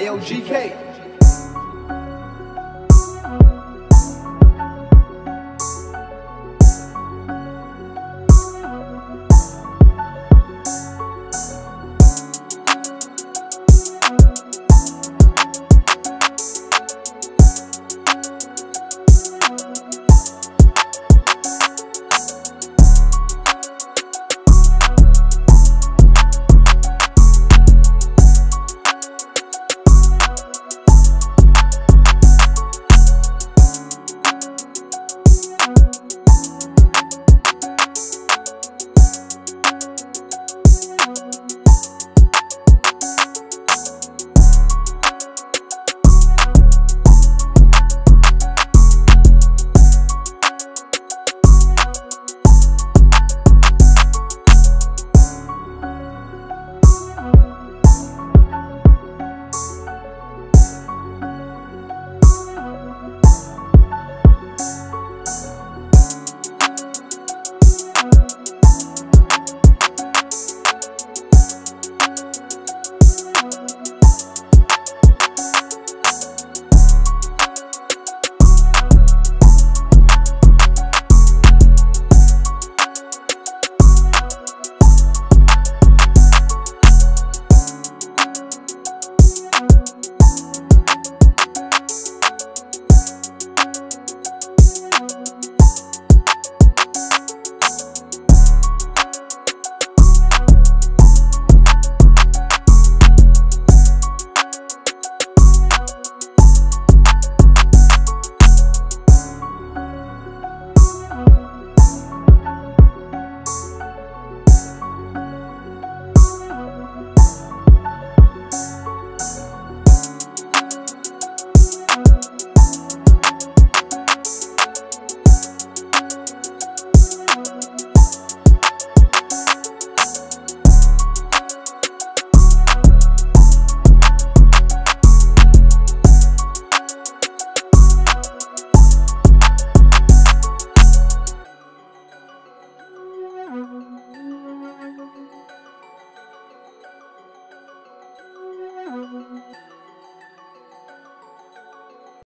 AOGK.